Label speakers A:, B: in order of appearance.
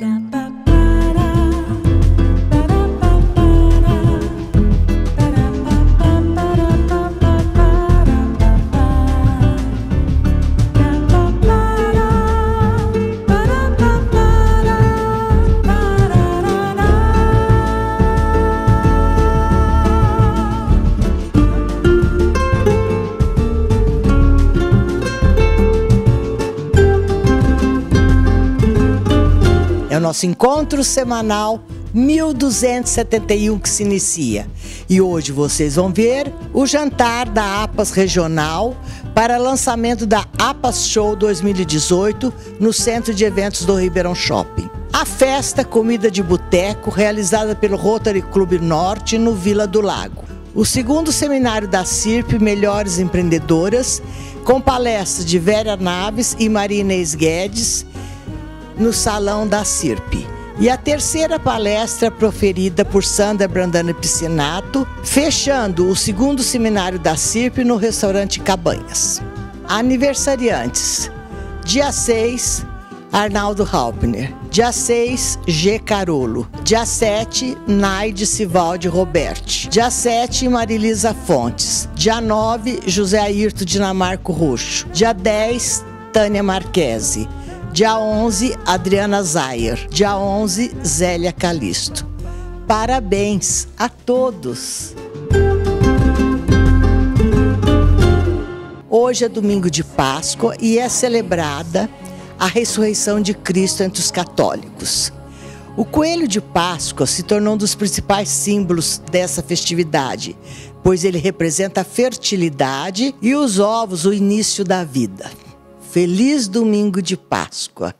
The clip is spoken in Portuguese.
A: É nosso encontro semanal 1271 que se inicia. E hoje vocês vão ver o jantar da APAS Regional para lançamento da APAS Show 2018 no Centro de Eventos do Ribeirão Shopping. A festa Comida de Boteco, realizada pelo Rotary Clube Norte no Vila do Lago. O segundo seminário da CIRP Melhores Empreendedoras, com palestra de Vera Naves e Maria Inês Guedes, no Salão da CIRP. E a terceira palestra proferida por Sandra Brandana Piscinato, fechando o segundo seminário da CIRP no restaurante Cabanhas. Aniversariantes: dia 6, Arnaldo Halpner. Dia 6, G. Carolo. Dia 7, Naide Sivaldi Roberti. Dia 7, Marilisa Fontes. Dia 9, José Ayrton Dinamarco Roxo. Dia 10, Tânia Marquese. Dia 11, Adriana Zayer. Dia 11, Zélia Calisto. Parabéns a todos! Hoje é domingo de Páscoa e é celebrada a ressurreição de Cristo entre os católicos. O coelho de Páscoa se tornou um dos principais símbolos dessa festividade, pois ele representa a fertilidade e os ovos, o início da vida. Feliz domingo de Páscoa!